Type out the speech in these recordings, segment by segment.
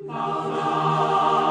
Ci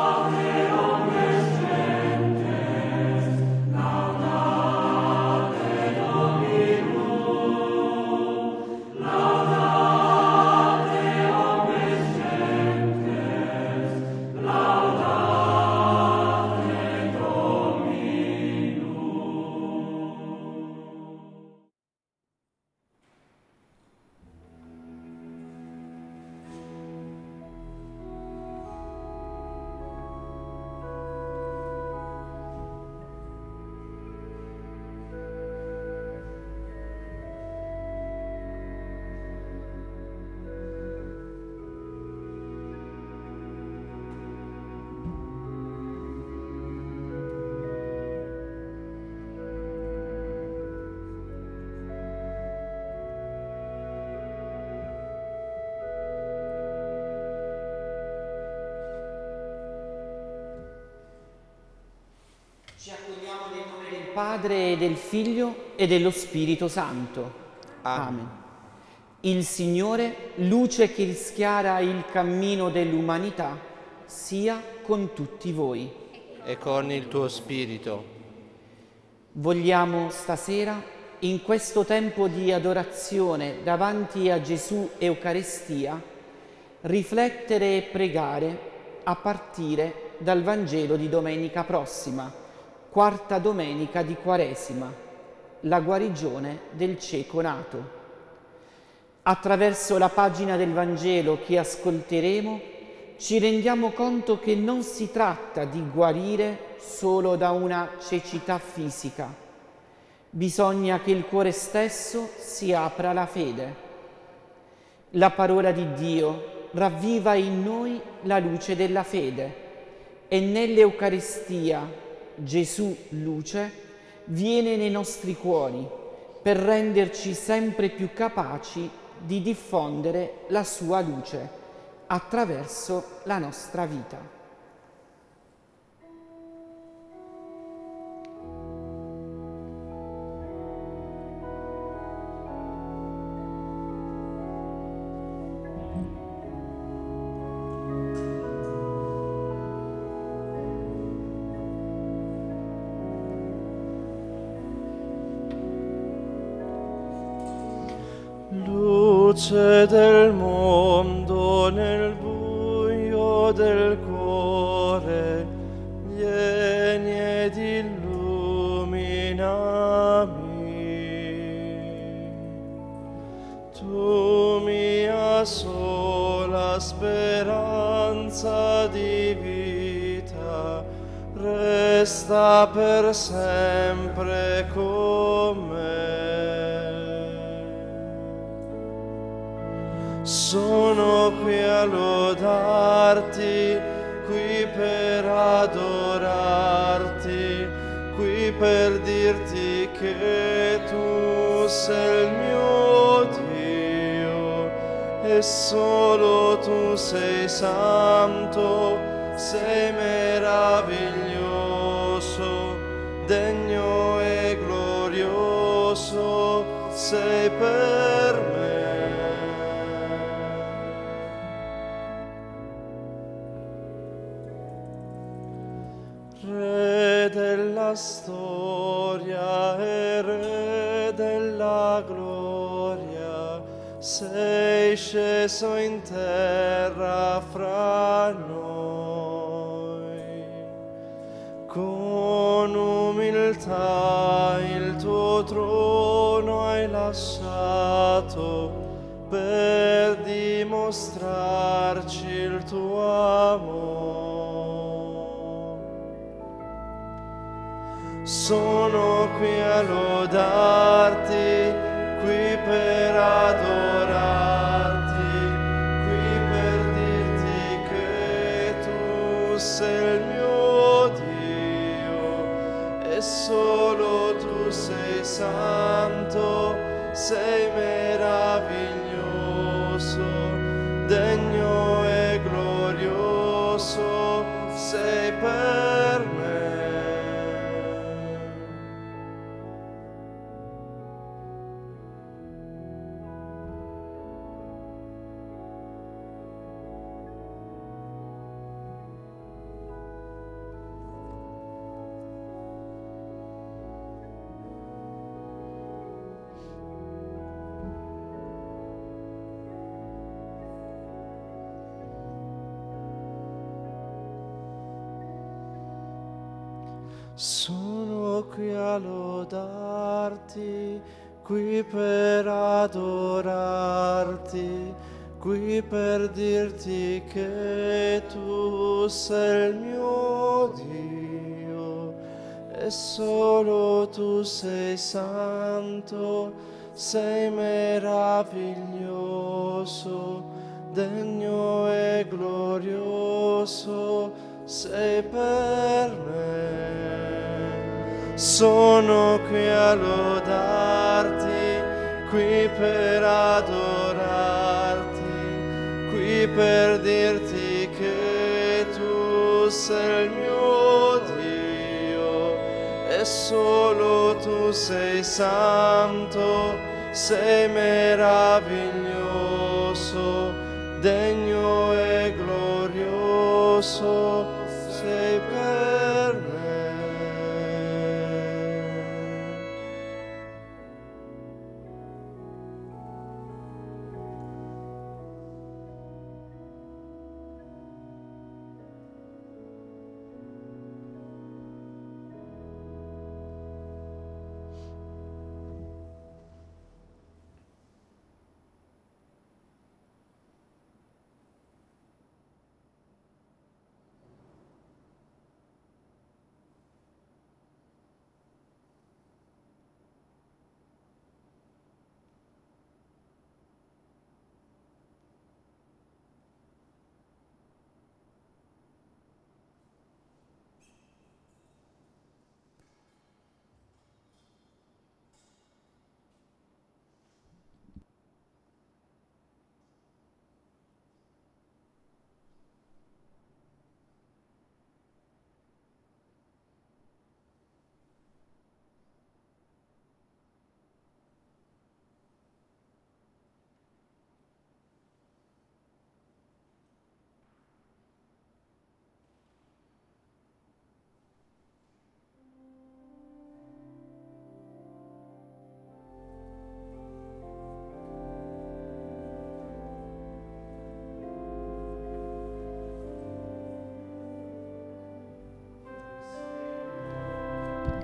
del Figlio e dello Spirito Santo. Amen. Il Signore, luce che rischiara il cammino dell'umanità, sia con tutti voi. e con il tuo spirito. Vogliamo stasera, in questo tempo di adorazione davanti a Gesù Eucaristia, riflettere e pregare a partire dal Vangelo di domenica prossima, quarta domenica di Quaresima, la guarigione del cieco nato. Attraverso la pagina del Vangelo che ascolteremo, ci rendiamo conto che non si tratta di guarire solo da una cecità fisica. Bisogna che il cuore stesso si apra alla fede. La parola di Dio ravviva in noi la luce della fede e nell'Eucaristia Gesù, luce, viene nei nostri cuori per renderci sempre più capaci di diffondere la sua luce attraverso la nostra vita. Luce del e Re della gloria, sei sceso in terra fra noi. Con umiltà il tuo trono hai lasciato per dimostrarci il tuo amore. Sono qui a lodarti, qui per adorarti, qui per dirti che tu sei il mio Dio e solo tu sei santo, sei meraviglioso, lodarti, qui per adorarti, qui per dirti che tu sei il mio Dio e solo tu sei santo, sei meraviglioso, degno e glorioso sei per me. Sono qui a lodarti, qui per adorarti, qui per dirti che tu sei il mio Dio. E solo tu sei santo, sei meraviglioso, degno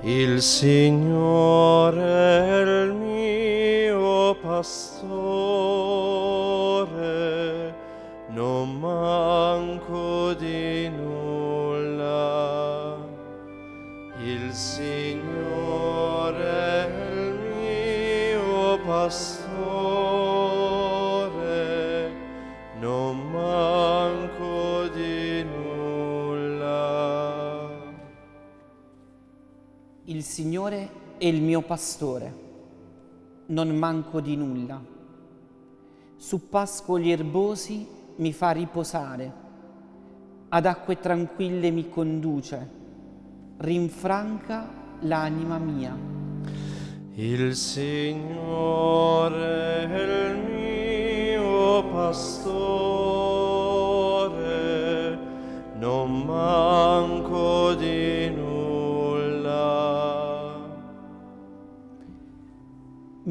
Il Signore è il mio pastore, Signore è il mio pastore, non manco di nulla. Su pascoli erbosi mi fa riposare, ad acque tranquille mi conduce, rinfranca l'anima mia. Il Signore è il mio pastore, non manco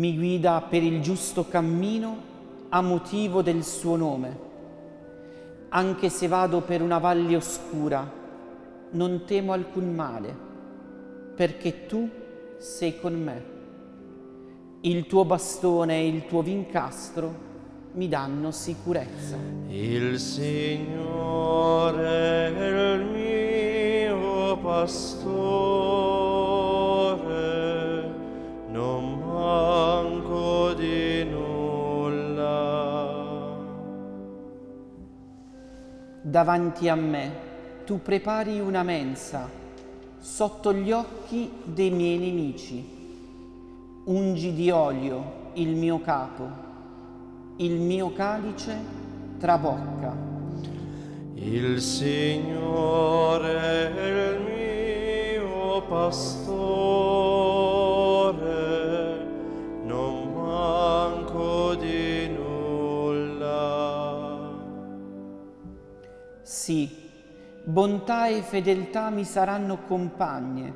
Mi guida per il giusto cammino a motivo del suo nome. Anche se vado per una valle oscura, non temo alcun male, perché tu sei con me. Il tuo bastone e il tuo vincastro mi danno sicurezza. Il Signore è il mio pastore, Davanti a me tu prepari una mensa sotto gli occhi dei miei nemici. Ungi di olio il mio capo, il mio calice trabocca. Il Signore è il mio pastore, Sì, bontà e fedeltà mi saranno compagne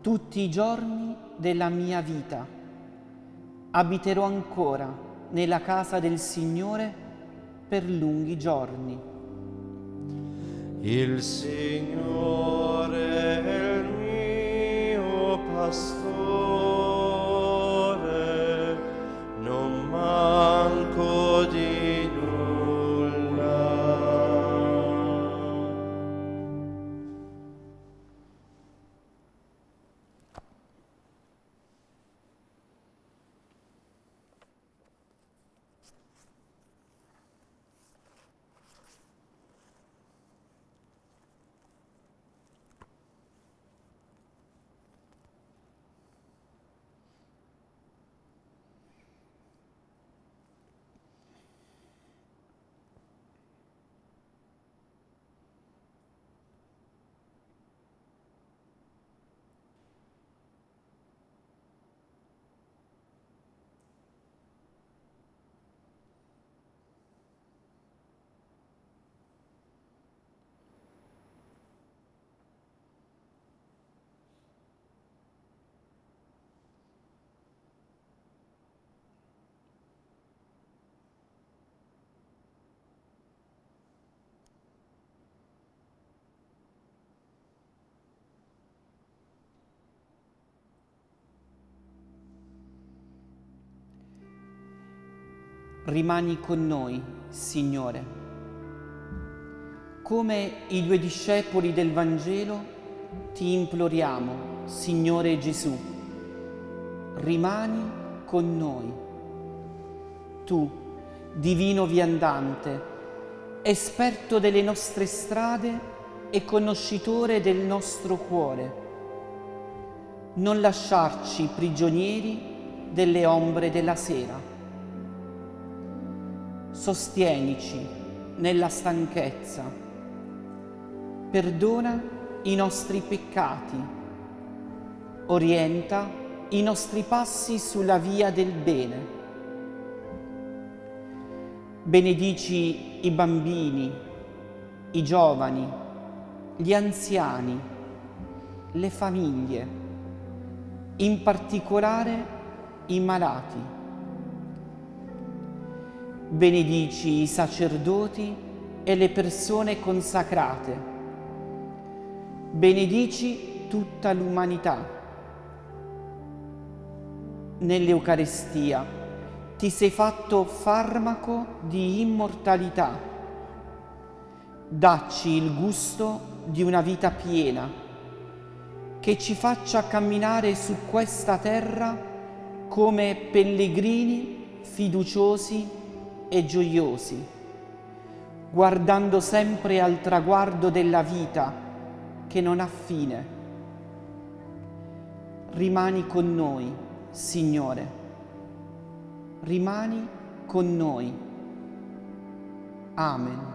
tutti i giorni della mia vita. Abiterò ancora nella casa del Signore per lunghi giorni. Il Signore è il pastore, non manco Rimani con noi, Signore. Come i due discepoli del Vangelo, ti imploriamo, Signore Gesù, rimani con noi. Tu, divino viandante, esperto delle nostre strade e conoscitore del nostro cuore, non lasciarci prigionieri delle ombre della sera sostienici nella stanchezza, perdona i nostri peccati, orienta i nostri passi sulla via del bene. Benedici i bambini, i giovani, gli anziani, le famiglie, in particolare i malati benedici i sacerdoti e le persone consacrate, benedici tutta l'umanità. Nell'Eucarestia ti sei fatto farmaco di immortalità. Dacci il gusto di una vita piena, che ci faccia camminare su questa terra come pellegrini fiduciosi e gioiosi, guardando sempre al traguardo della vita che non ha fine. Rimani con noi, Signore, rimani con noi. Amen.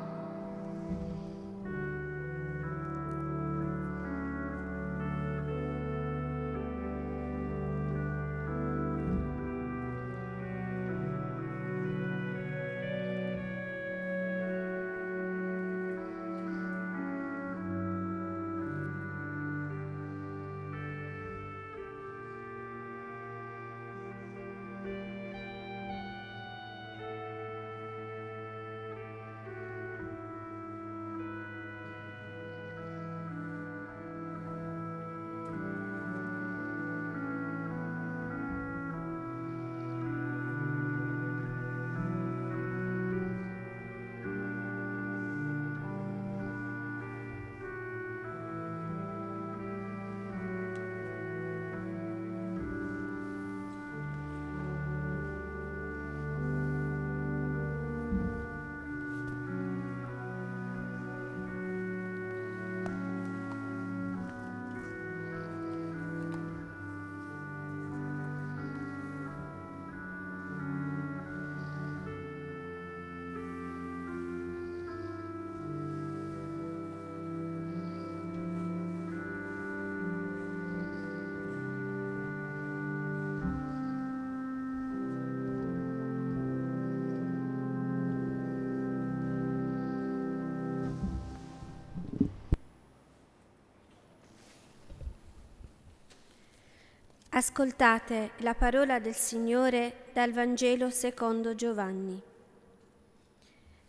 Ascoltate la parola del Signore dal Vangelo secondo Giovanni.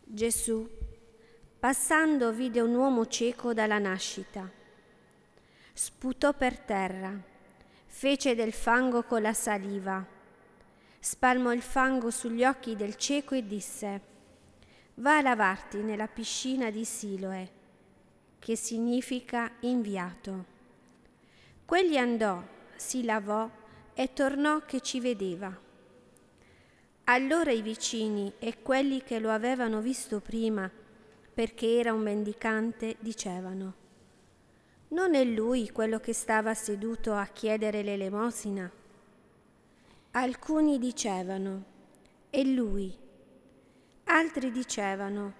Gesù, passando, vide un uomo cieco dalla nascita. Sputò per terra, fece del fango con la saliva, spalmò il fango sugli occhi del cieco e disse, va a lavarti nella piscina di Siloe, che significa inviato. Quegli andò, si lavò e tornò che ci vedeva. Allora i vicini e quelli che lo avevano visto prima, perché era un mendicante, dicevano, non è lui quello che stava seduto a chiedere l'elemosina? Alcuni dicevano, è lui. Altri dicevano,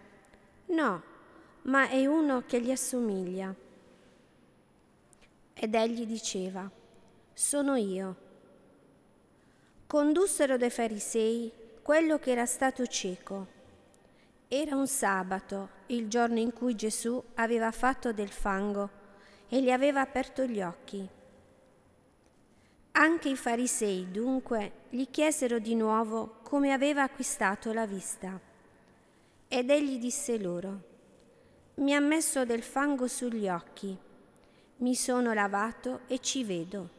no, ma è uno che gli assomiglia. Ed egli diceva, sono io. Condussero dai farisei quello che era stato cieco. Era un sabato, il giorno in cui Gesù aveva fatto del fango e gli aveva aperto gli occhi. Anche i farisei dunque gli chiesero di nuovo come aveva acquistato la vista. Ed egli disse loro, mi ha messo del fango sugli occhi, mi sono lavato e ci vedo.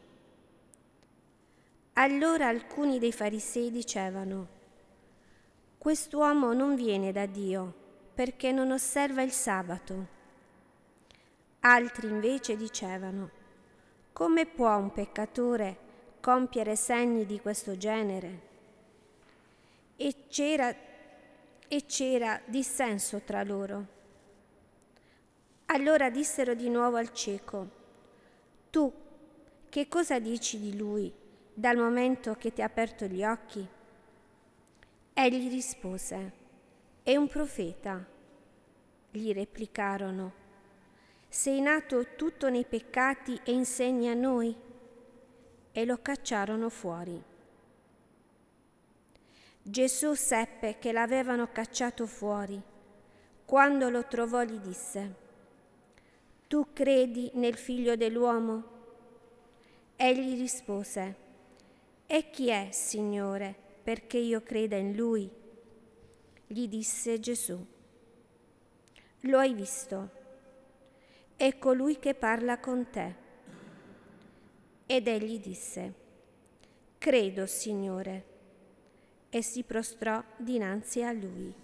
Allora alcuni dei farisei dicevano, quest'uomo non viene da Dio perché non osserva il sabato. Altri invece dicevano, come può un peccatore compiere segni di questo genere? E c'era, e c'era dissenso tra loro. Allora dissero di nuovo al cieco, tu che cosa dici di lui? Dal momento che ti ha aperto gli occhi? Egli rispose, è un profeta. Gli replicarono, sei nato tutto nei peccati e insegni a noi? E lo cacciarono fuori. Gesù seppe che l'avevano cacciato fuori. Quando lo trovò gli disse, Tu credi nel figlio dell'uomo? Egli rispose, e chi è, Signore, perché io creda in Lui? Gli disse Gesù. Lo hai visto? È colui che parla con te. Ed egli disse, Credo, Signore, e si prostrò dinanzi a lui.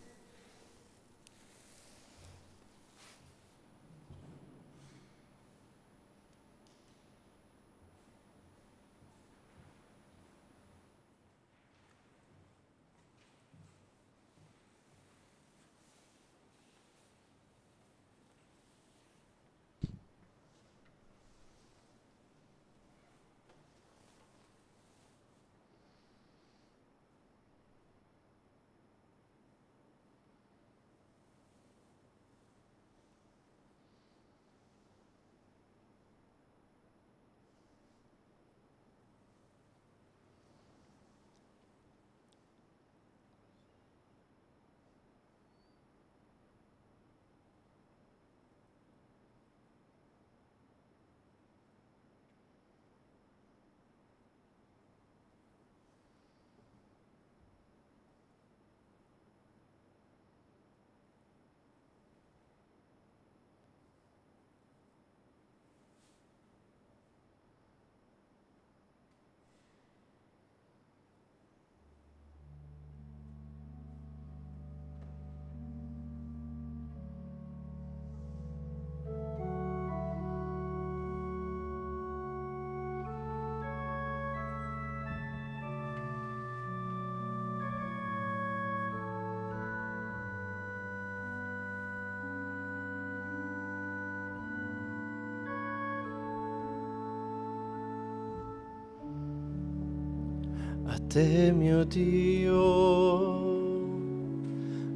Te mio Dio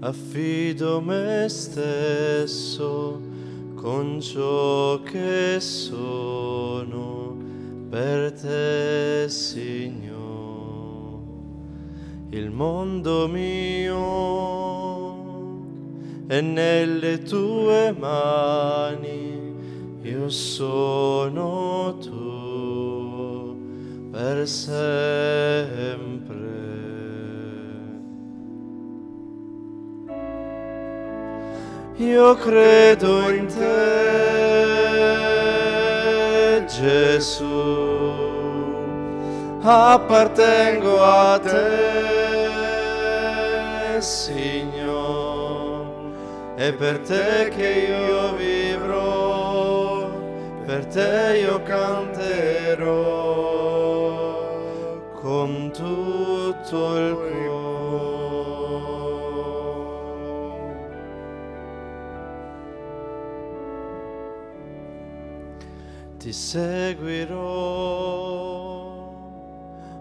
affido me stesso con ciò che sono per te, Signore. Il mondo mio è nelle tue mani, io sono per sempre. Io credo in te, Gesù, appartengo a te, Signore, è per te che io vivrò, per te io canterò tutto il cuore. Ti seguirò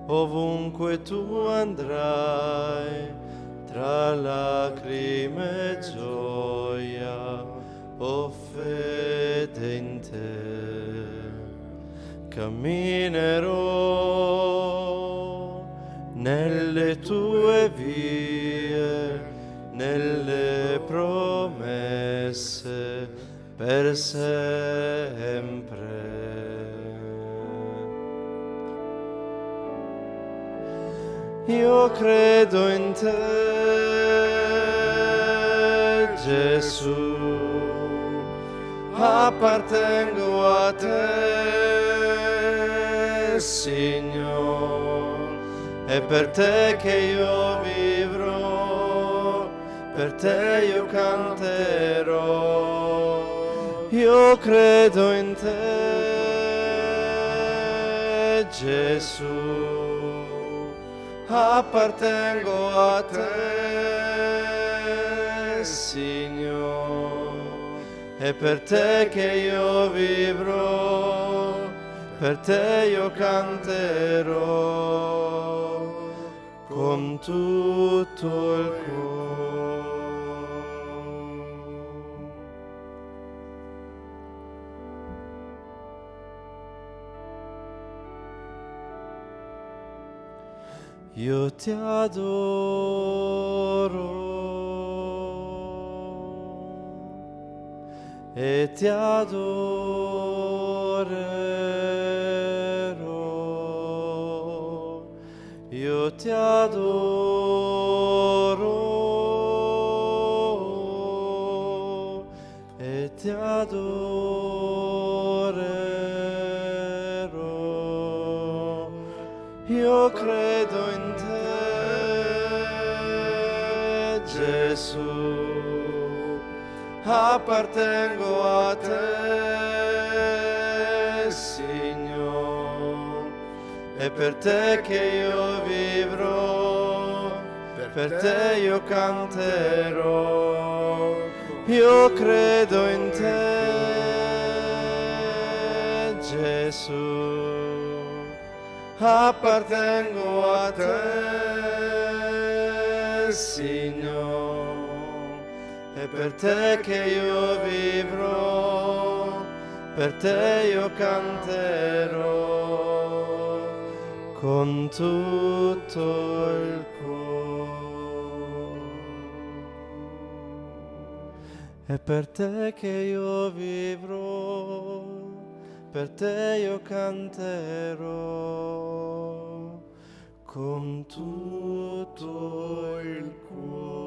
ovunque tu andrai, tra lacrime e gioia, ho fede in te. Camminerò tue vie, nelle promesse per sempre. Io credo in te, Gesù, appartengo a te, Signore, è per te che io vivrò, per te io canterò, io credo in te, Gesù. Appartengo a te, Signore, è per te che io vivrò, per te io canterò con tutto il cuore. Io ti adoro e ti adorerò. E ti adorerò. Io credo in te, Gesù, appartengo a te, è per te che io vivrò, per te io canterò, io credo in te, Gesù. Appartengo a te, Signore, è per te che io vivrò, per te io canterò con tutto il cuore. È per te che io vivrò per te io canterò con tutto il cuore.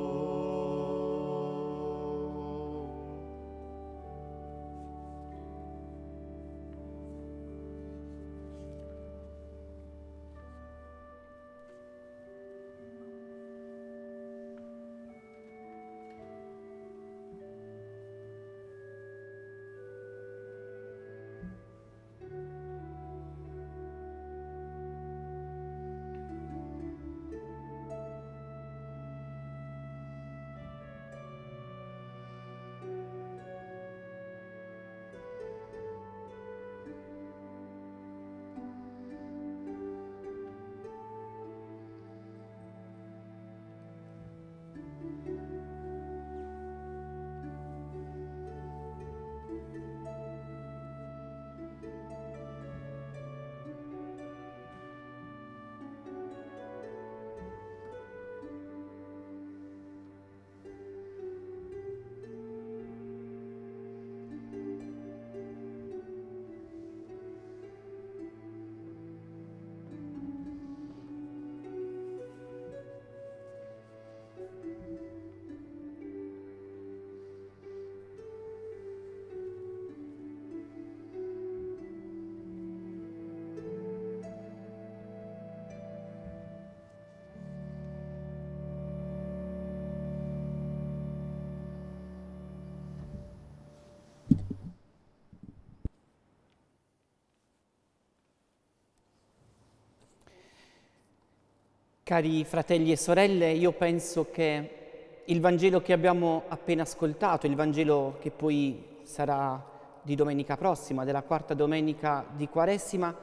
Cari fratelli e sorelle, io penso che il Vangelo che abbiamo appena ascoltato, il Vangelo che poi sarà di domenica prossima, della quarta domenica di Quaresima,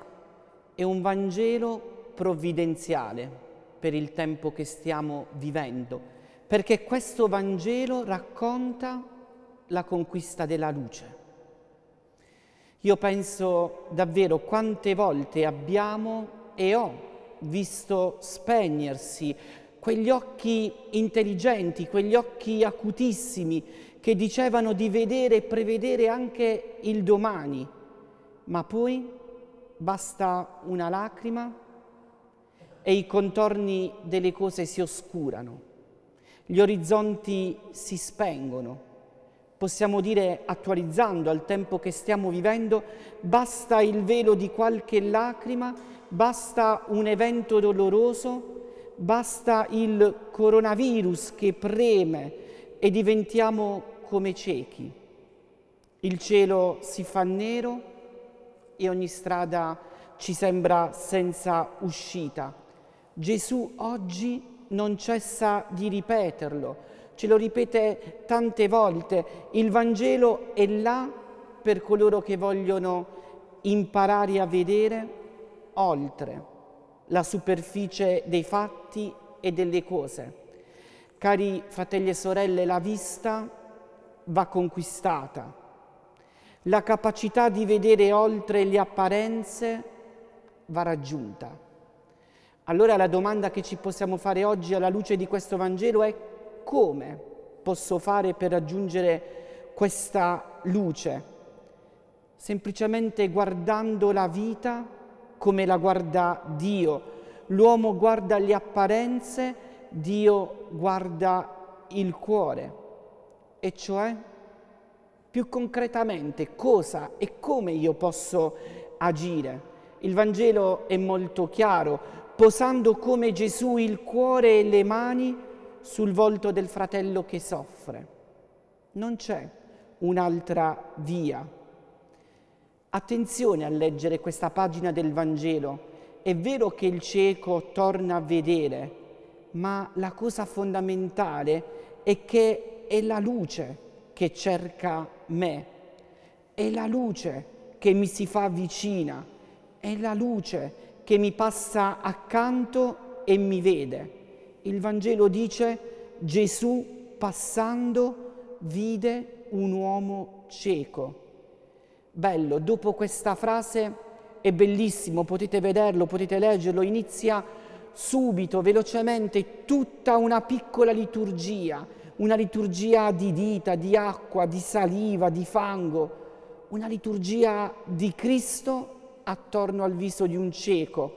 è un Vangelo provvidenziale per il tempo che stiamo vivendo, perché questo Vangelo racconta la conquista della luce. Io penso davvero quante volte abbiamo e ho visto spegnersi quegli occhi intelligenti, quegli occhi acutissimi che dicevano di vedere e prevedere anche il domani, ma poi basta una lacrima e i contorni delle cose si oscurano, gli orizzonti si spengono. Possiamo dire, attualizzando al tempo che stiamo vivendo, basta il velo di qualche lacrima basta un evento doloroso, basta il coronavirus che preme e diventiamo come ciechi. Il cielo si fa nero e ogni strada ci sembra senza uscita. Gesù oggi non cessa di ripeterlo, ce lo ripete tante volte. Il Vangelo è là per coloro che vogliono imparare a vedere oltre la superficie dei fatti e delle cose. Cari fratelli e sorelle, la vista va conquistata, la capacità di vedere oltre le apparenze va raggiunta. Allora la domanda che ci possiamo fare oggi alla luce di questo Vangelo è come posso fare per raggiungere questa luce? Semplicemente guardando la vita come la guarda Dio. L'uomo guarda le apparenze, Dio guarda il cuore. E cioè, più concretamente, cosa e come io posso agire. Il Vangelo è molto chiaro, posando come Gesù il cuore e le mani sul volto del fratello che soffre. Non c'è un'altra via. Attenzione a leggere questa pagina del Vangelo. È vero che il cieco torna a vedere, ma la cosa fondamentale è che è la luce che cerca me, è la luce che mi si fa vicina, è la luce che mi passa accanto e mi vede. Il Vangelo dice Gesù passando vide un uomo cieco bello, dopo questa frase è bellissimo, potete vederlo, potete leggerlo, inizia subito, velocemente, tutta una piccola liturgia, una liturgia di dita, di acqua, di saliva, di fango, una liturgia di Cristo attorno al viso di un cieco.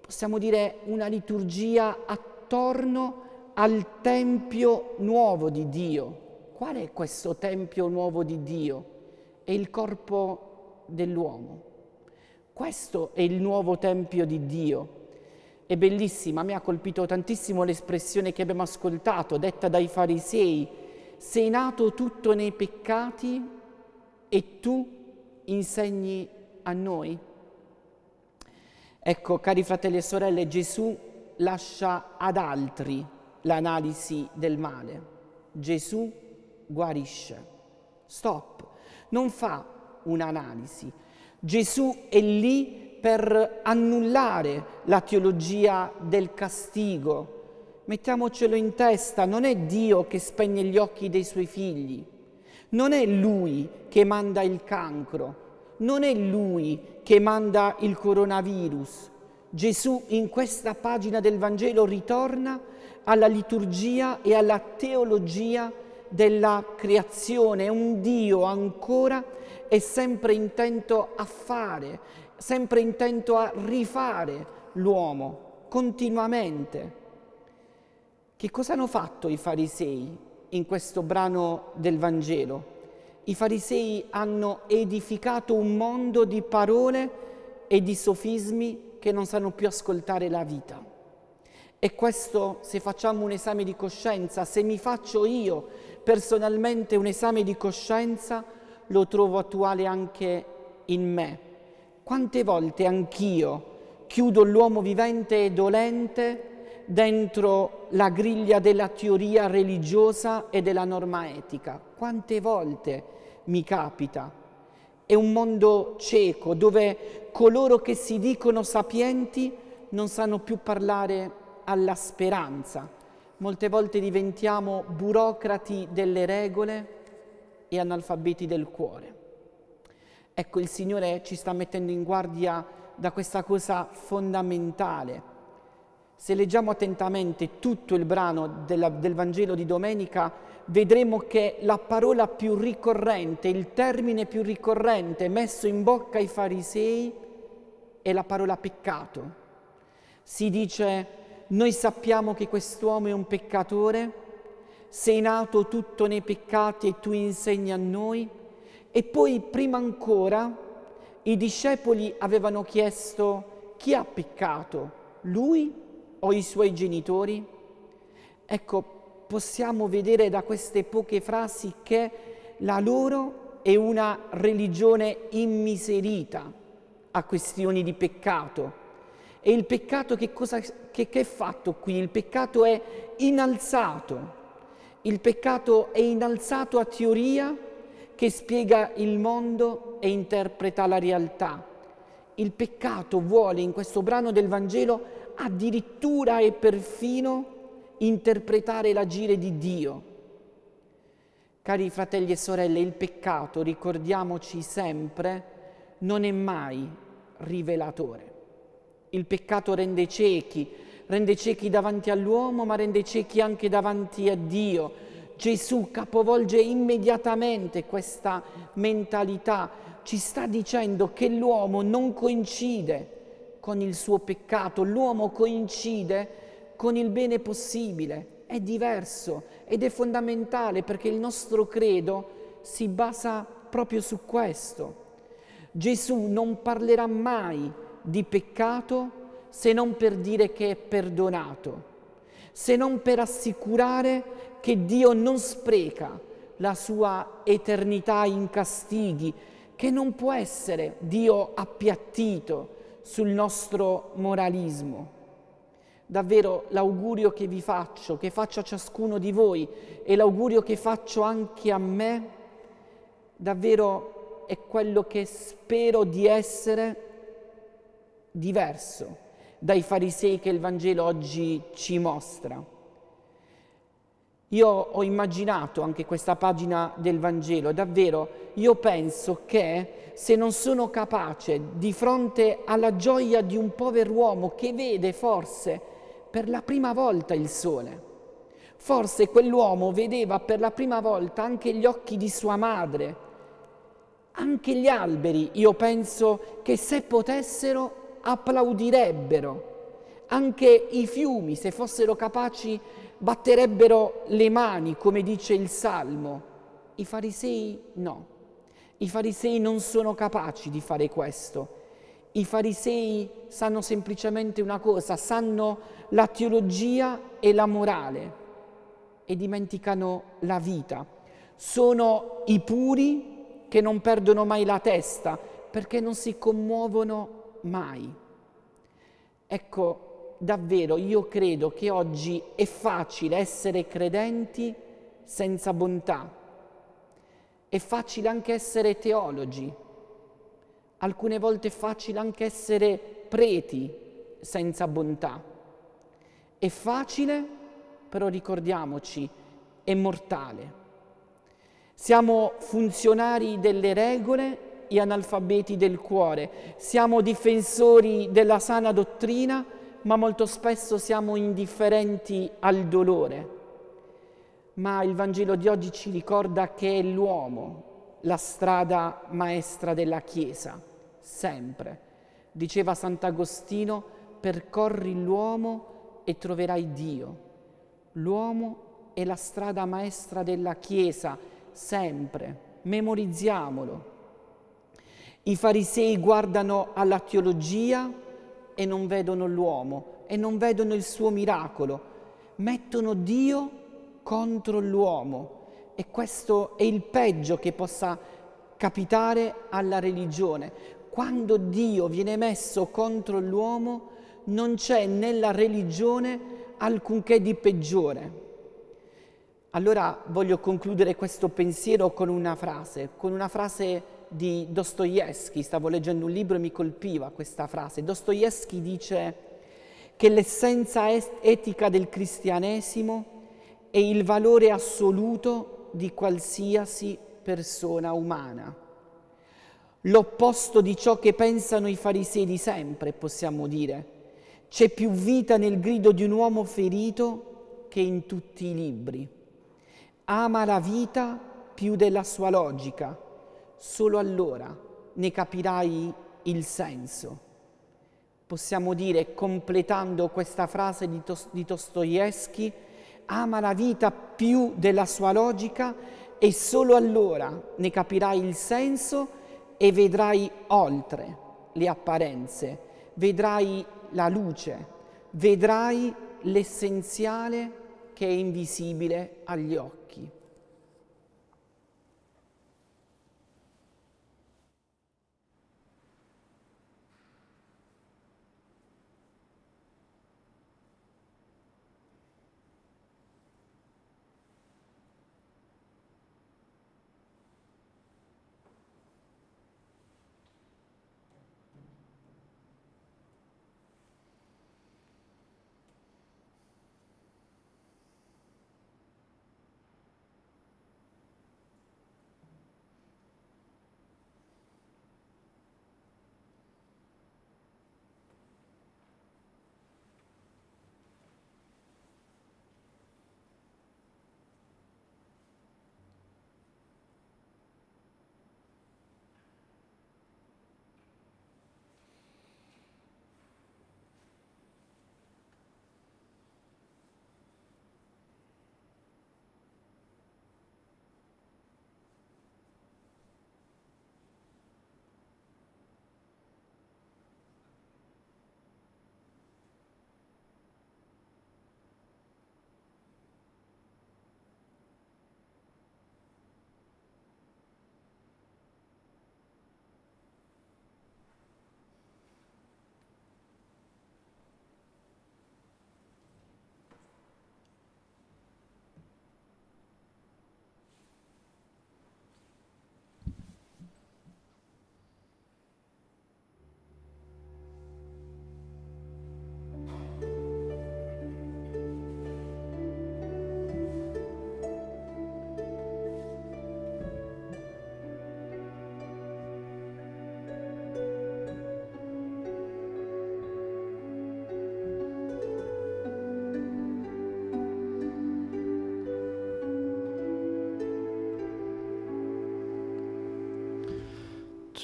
Possiamo dire una liturgia attorno al Tempio nuovo di Dio. Qual è questo Tempio nuovo di Dio? È il corpo dell'uomo. Questo è il nuovo Tempio di Dio. È bellissima, me ha colpito tantissimo l'espressione che abbiamo ascoltato, detta dai farisei, sei nato tutto nei peccati e tu insegni a noi. Ecco, cari fratelli e sorelle, Gesù lascia ad altri l'analisi del male. Gesù guarisce. Stop non fa un'analisi. Gesù è lì per annullare la teologia del castigo. Mettiamocelo in testa, non è Dio che spegne gli occhi dei suoi figli, non è Lui che manda il cancro, non è Lui che manda il coronavirus. Gesù in questa pagina del Vangelo ritorna alla liturgia e alla teologia della creazione, un Dio ancora è sempre intento a fare, sempre intento a rifare l'uomo continuamente. Che cosa hanno fatto i farisei in questo brano del Vangelo? I farisei hanno edificato un mondo di parole e di sofismi che non sanno più ascoltare la vita. E questo, se facciamo un esame di coscienza, se mi faccio io personalmente un esame di coscienza lo trovo attuale anche in me. Quante volte anch'io chiudo l'uomo vivente e dolente dentro la griglia della teoria religiosa e della norma etica. Quante volte mi capita? È un mondo cieco dove coloro che si dicono sapienti non sanno più parlare alla speranza. Molte volte diventiamo burocrati delle regole e analfabeti del cuore. Ecco, il Signore ci sta mettendo in guardia da questa cosa fondamentale. Se leggiamo attentamente tutto il brano della, del Vangelo di domenica, vedremo che la parola più ricorrente, il termine più ricorrente messo in bocca ai farisei è la parola peccato. Si dice, noi sappiamo che quest'uomo è un peccatore, sei nato tutto nei peccati e tu insegni a noi. E poi, prima ancora, i discepoli avevano chiesto chi ha peccato, lui o i suoi genitori? Ecco, possiamo vedere da queste poche frasi che la loro è una religione immiserita a questioni di peccato e il peccato che, cosa, che, che è fatto qui? Il peccato è innalzato. Il peccato è innalzato a teoria che spiega il mondo e interpreta la realtà. Il peccato vuole in questo brano del Vangelo addirittura e perfino interpretare l'agire di Dio. Cari fratelli e sorelle, il peccato, ricordiamoci sempre, non è mai rivelatore. Il peccato rende ciechi, rende ciechi davanti all'uomo, ma rende ciechi anche davanti a Dio. Gesù capovolge immediatamente questa mentalità, ci sta dicendo che l'uomo non coincide con il suo peccato, l'uomo coincide con il bene possibile, è diverso ed è fondamentale perché il nostro credo si basa proprio su questo. Gesù non parlerà mai di peccato se non per dire che è perdonato, se non per assicurare che Dio non spreca la sua eternità in castighi, che non può essere Dio appiattito sul nostro moralismo. Davvero l'augurio che vi faccio, che faccio a ciascuno di voi e l'augurio che faccio anche a me, davvero è quello che spero di essere diverso dai farisei che il Vangelo oggi ci mostra. Io ho immaginato anche questa pagina del Vangelo, davvero, io penso che se non sono capace di fronte alla gioia di un povero uomo che vede forse per la prima volta il sole, forse quell'uomo vedeva per la prima volta anche gli occhi di sua madre, anche gli alberi, io penso che se potessero applaudirebbero. Anche i fiumi, se fossero capaci, batterebbero le mani, come dice il Salmo. I farisei no. I farisei non sono capaci di fare questo. I farisei sanno semplicemente una cosa, sanno la teologia e la morale e dimenticano la vita. Sono i puri che non perdono mai la testa perché non si commuovono mai. Ecco, davvero io credo che oggi è facile essere credenti senza bontà. È facile anche essere teologi. Alcune volte è facile anche essere preti senza bontà. È facile, però ricordiamoci, è mortale. Siamo funzionari delle regole e analfabeti del cuore. Siamo difensori della sana dottrina, ma molto spesso siamo indifferenti al dolore. Ma il Vangelo di oggi ci ricorda che è l'uomo la strada maestra della Chiesa, sempre. Diceva Sant'Agostino, percorri l'uomo e troverai Dio. L'uomo è la strada maestra della Chiesa, sempre. Memorizziamolo. I farisei guardano alla teologia e non vedono l'uomo e non vedono il suo miracolo, mettono Dio contro l'uomo e questo è il peggio che possa capitare alla religione. Quando Dio viene messo contro l'uomo non c'è nella religione alcunché di peggiore. Allora voglio concludere questo pensiero con una frase, con una frase di Dostoevsky, stavo leggendo un libro e mi colpiva questa frase. Dostoevsky dice che l'essenza etica del cristianesimo è il valore assoluto di qualsiasi persona umana. L'opposto di ciò che pensano i farisei di sempre, possiamo dire. C'è più vita nel grido di un uomo ferito che in tutti i libri. Ama la vita più della sua logica solo allora ne capirai il senso. Possiamo dire, completando questa frase di, Tos- di Dostoevsky, ama la vita più della sua logica e solo allora ne capirai il senso e vedrai oltre le apparenze, vedrai la luce, vedrai l'essenziale che è invisibile agli occhi.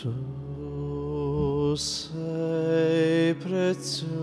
Tu sei prezioso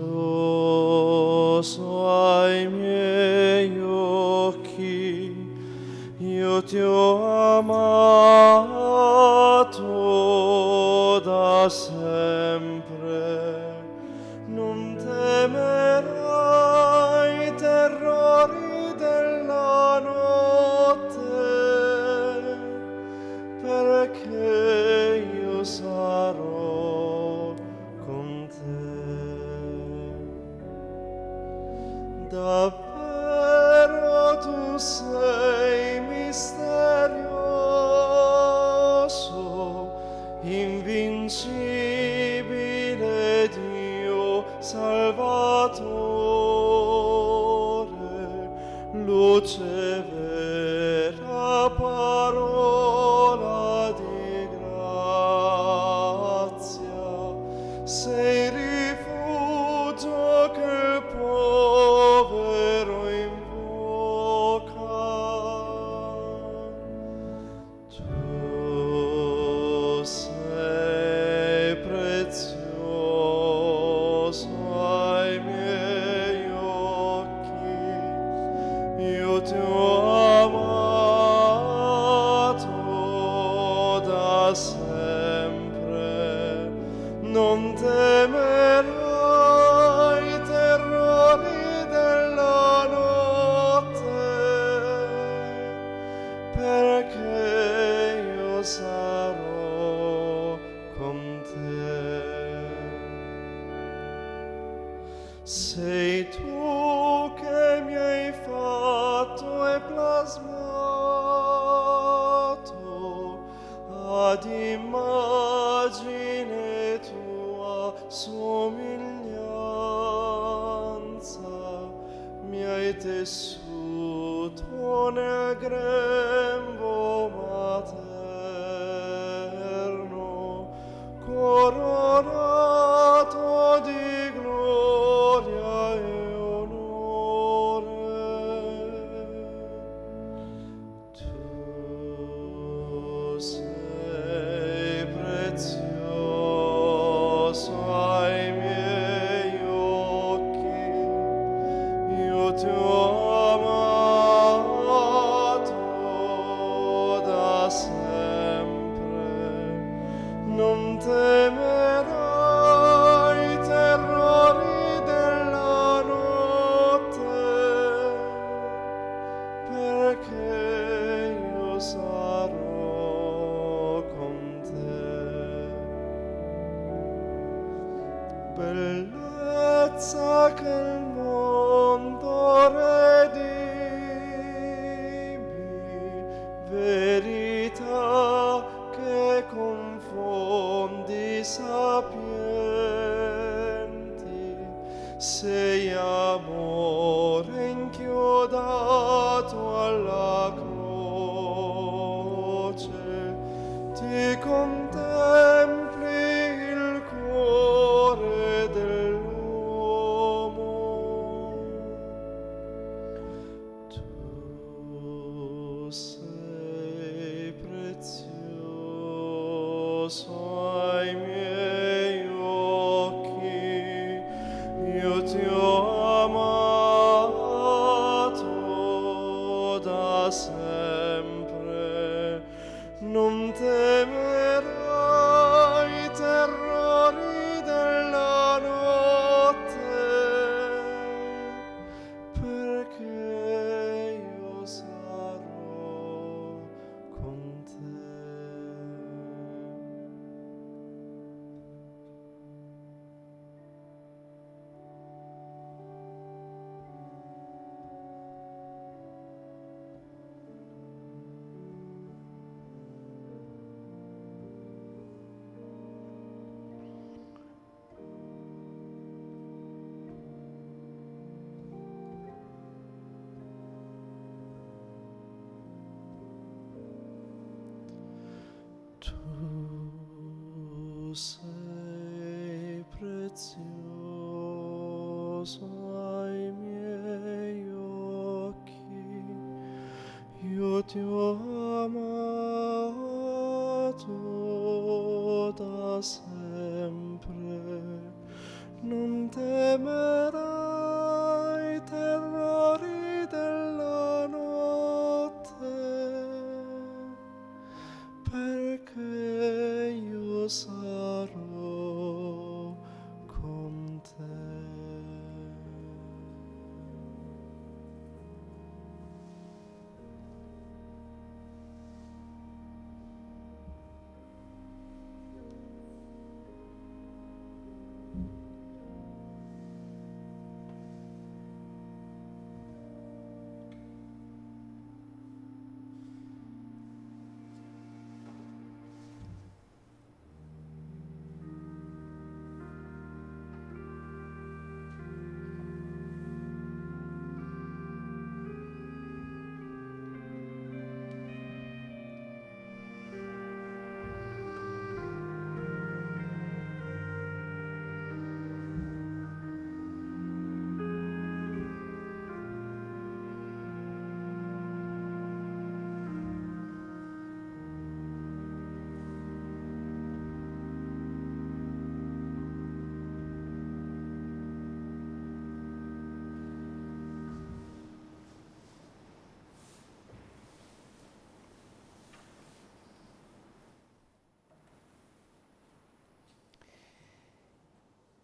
sei tu che mi hai fatto e plasmato ad immagine tua somiglianza. Mi hai tessuto nel grembo Najmniej.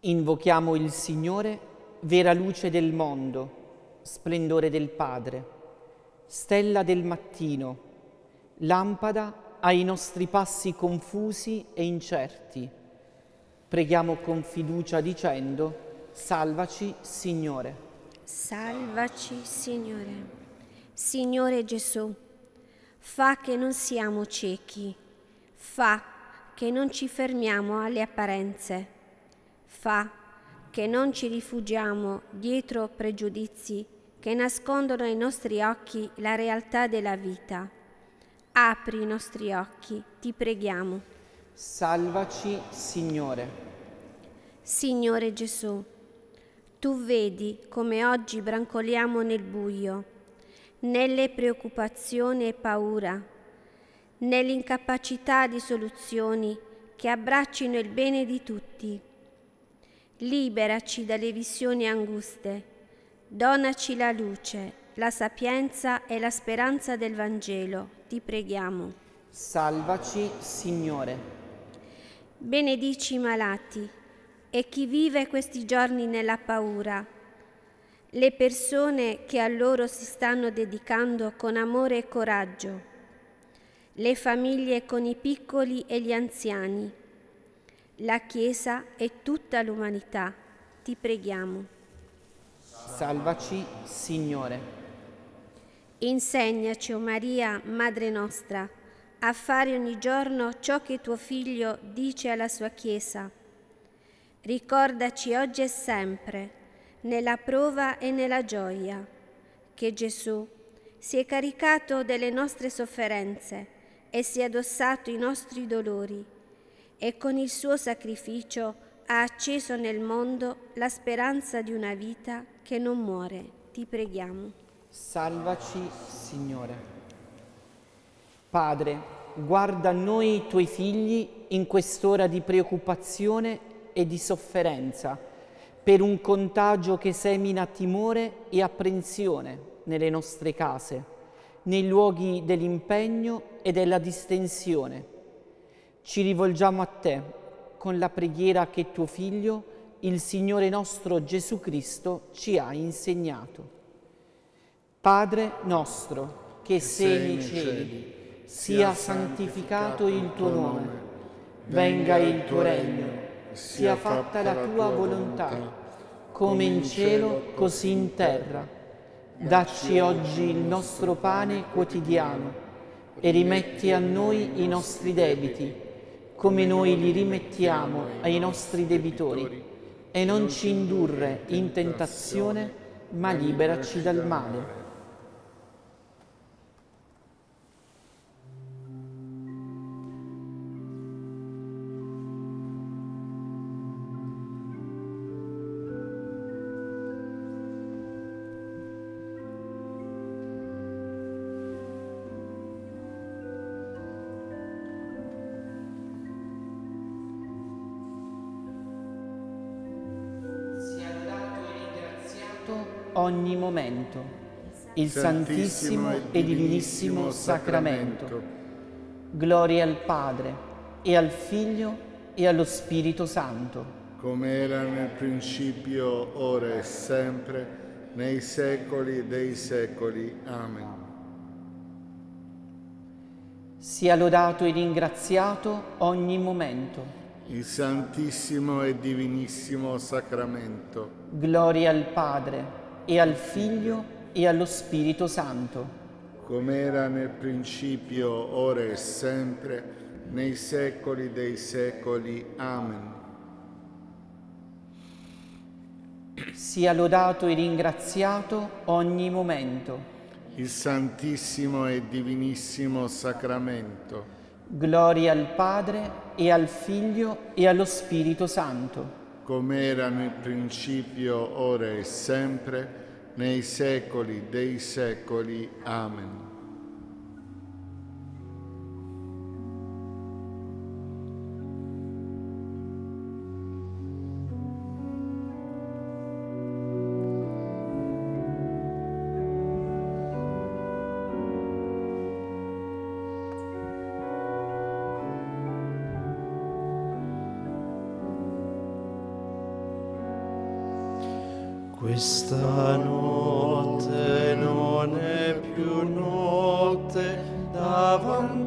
Invochiamo il Signore, vera luce del mondo, splendore del Padre, stella del mattino, lampada ai nostri passi confusi e incerti. Preghiamo con fiducia dicendo, Salvaci, Signore. Salvaci, Signore. Signore Gesù, fa che non siamo ciechi, fa che non ci fermiamo alle apparenze. Fa che non ci rifugiamo dietro pregiudizi che nascondono ai nostri occhi la realtà della vita. Apri i nostri occhi, ti preghiamo. Salvaci, Signore. Signore Gesù, tu vedi come oggi brancoliamo nel buio, nelle preoccupazioni e paura, nell'incapacità di soluzioni che abbraccino il bene di tutti. Liberaci dalle visioni anguste, donaci la luce, la sapienza e la speranza del Vangelo, ti preghiamo. Salvaci, Signore. Benedici i malati e chi vive questi giorni nella paura, le persone che a loro si stanno dedicando con amore e coraggio, le famiglie con i piccoli e gli anziani, la Chiesa e tutta l'umanità. Ti preghiamo. Salvaci, Signore. Insegnaci, o Maria, Madre nostra, a fare ogni giorno ciò che tuo Figlio dice alla sua Chiesa. Ricordaci oggi e sempre, nella prova e nella gioia, che Gesù si è caricato delle nostre sofferenze e si è addossato i nostri dolori e con il suo sacrificio ha acceso nel mondo la speranza di una vita che non muore. Ti preghiamo. Salvaci, Signore. Padre, guarda noi i tuoi figli in quest'ora di preoccupazione e di sofferenza per un contagio che semina timore e apprensione nelle nostre case nei luoghi dell'impegno e della distensione. Ci rivolgiamo a te con la preghiera che tuo Figlio, il Signore nostro Gesù Cristo, ci ha insegnato. Padre nostro, che sei nei cieli, sia santificato il tuo nome, venga il tuo regno, sia fatta la tua volontà, come in cielo, così in terra. Dacci oggi il nostro pane quotidiano e rimetti a noi i nostri debiti, come noi li rimettiamo ai nostri debitori, e non ci indurre in tentazione, ma liberaci dal male. Ogni momento il Santissimo e Divinissimo Sacramento. Gloria al Padre e al Figlio e allo Spirito Santo. Come era nel principio, ora e sempre, nei secoli dei secoli. Amen. Sia lodato e ringraziato ogni momento il Santissimo e Divinissimo Sacramento. Gloria al Padre e al Figlio e allo Spirito Santo. Come era nel principio, ora e sempre, nei secoli dei secoli. Amen. Sia lodato e ringraziato ogni momento. Il Santissimo e Divinissimo Sacramento. Gloria al Padre e al Figlio e allo Spirito Santo come era nel principio, ora e sempre, nei secoli dei secoli. Amen. Questa notte non è più notte davanti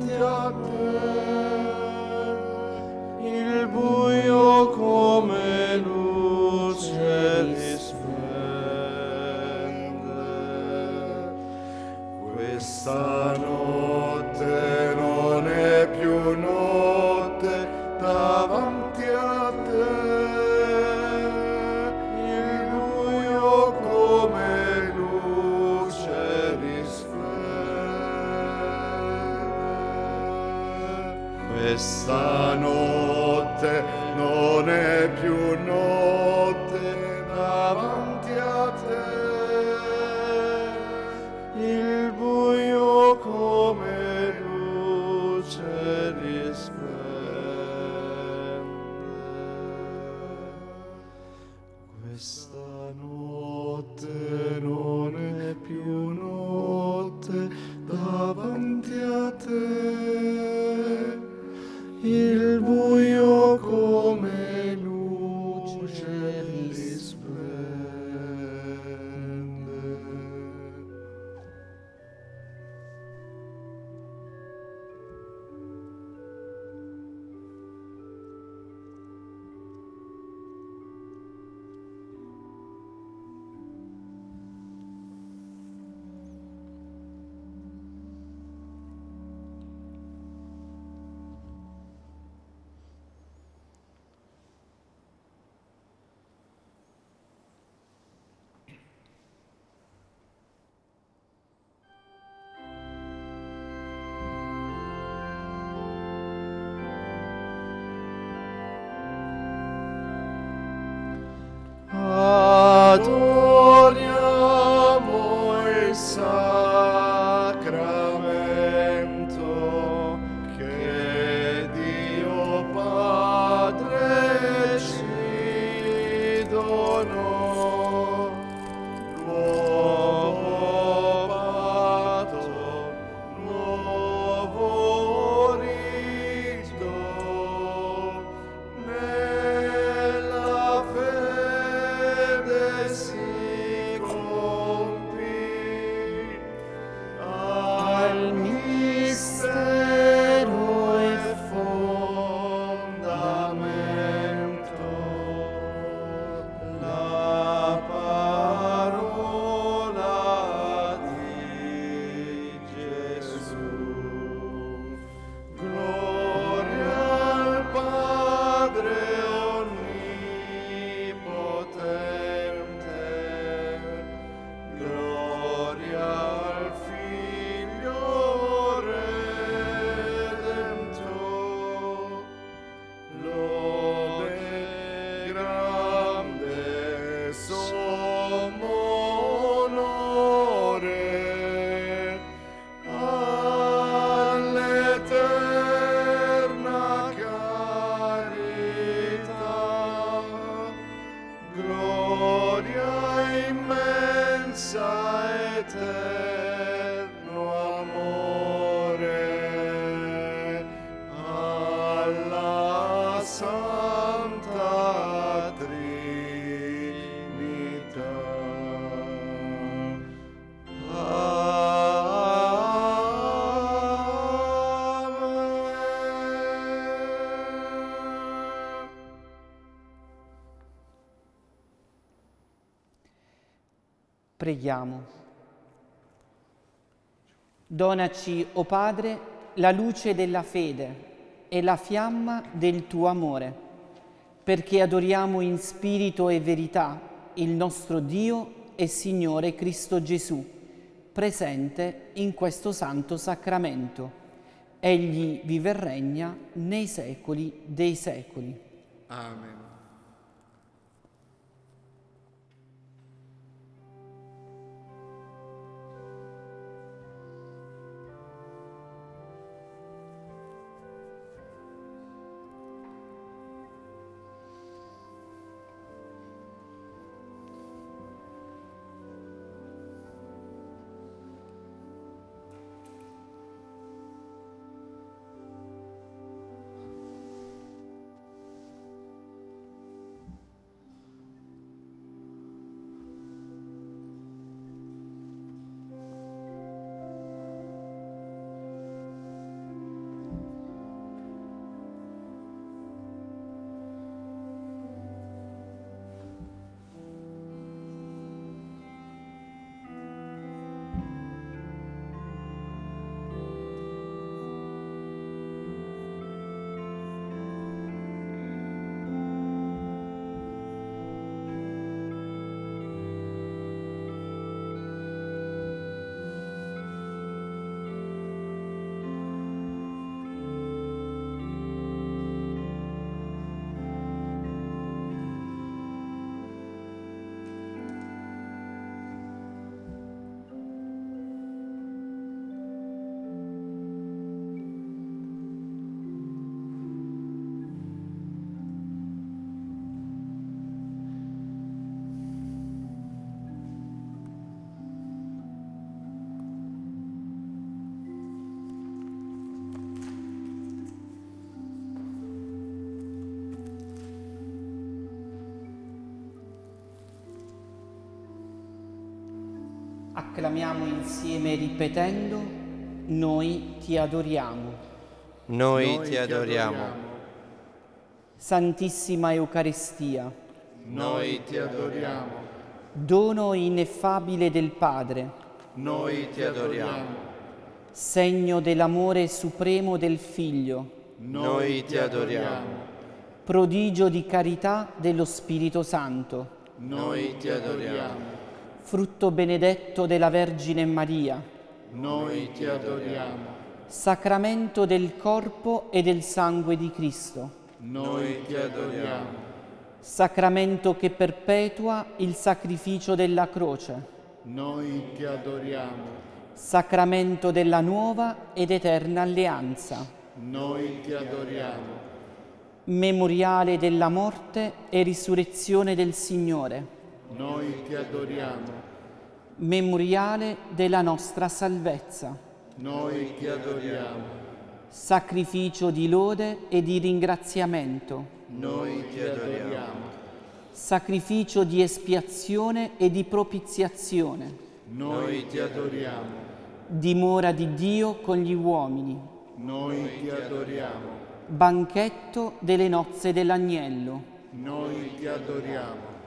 Preghiamo. Donaci, o Padre, la luce della fede e la fiamma del tuo amore, perché adoriamo in spirito e verità il nostro Dio e Signore Cristo Gesù, presente in questo santo sacramento. Egli vive e regna nei secoli dei secoli. Amen. Acclamiamo insieme ripetendo, noi ti adoriamo. Noi ti adoriamo. Santissima Eucaristia, Noi ti adoriamo. dono ineffabile del Padre, Noi ti adoriamo. segno dell'amore supremo del Figlio, Noi ti adoriamo. prodigio di carità dello Spirito Santo, Noi ti adoriamo. Frutto benedetto della Vergine Maria, Noi ti adoriamo. sacramento del corpo e del sangue di Cristo, Noi ti adoriamo. sacramento che perpetua il sacrificio della croce, Noi ti adoriamo. sacramento della nuova ed eterna alleanza, Noi ti adoriamo. memoriale della morte e risurrezione del Signore, Noi ti adoriamo. memoriale della nostra salvezza, Noi ti adoriamo. sacrificio di lode e di ringraziamento, Noi ti adoriamo. sacrificio di espiazione e di propiziazione, Noi ti adoriamo. dimora di Dio con gli uomini, Noi ti adoriamo. banchetto delle nozze dell'agnello, Noi ti adoriamo.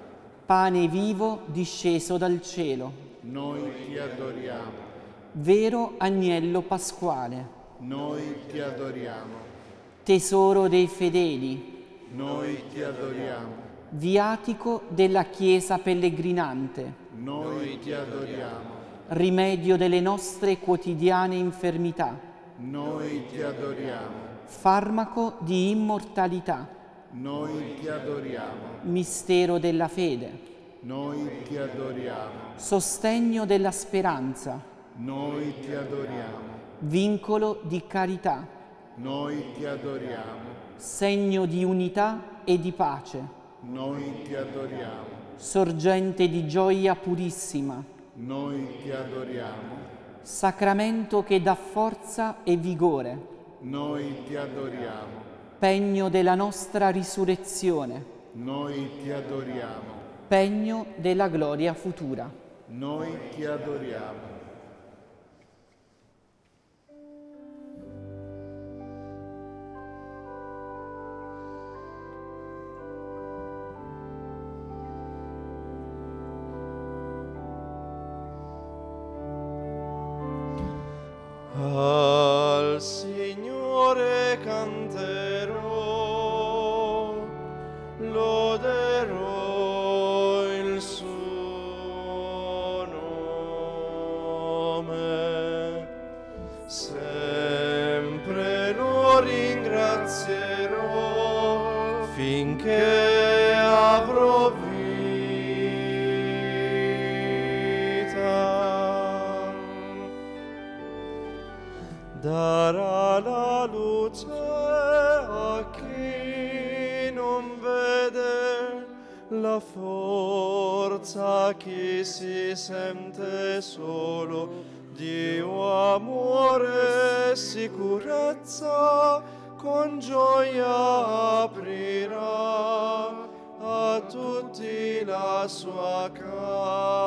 Pane vivo disceso dal cielo, Noi ti adoriamo. vero agnello pasquale, Noi ti adoriamo. tesoro dei fedeli, Noi ti adoriamo. viatico della Chiesa pellegrinante, Noi ti adoriamo. rimedio delle nostre quotidiane infermità, Noi ti adoriamo. farmaco di immortalità, Noi ti adoriamo. mistero della fede, Noi ti adoriamo. sostegno della speranza, Noi ti adoriamo. vincolo di carità, Noi ti adoriamo. segno di unità e di pace, Noi ti adoriamo. sorgente di gioia purissima, Noi ti adoriamo. sacramento che dà forza e vigore, Noi ti adoriamo. Pegno della nostra risurrezione, Noi ti adoriamo. pegno della gloria futura. Noi ti adoriamo. Darà la luce a chi non vede, la forza a chi si sente solo. Dio amore e sicurezza con gioia aprirà a tutti la sua casa.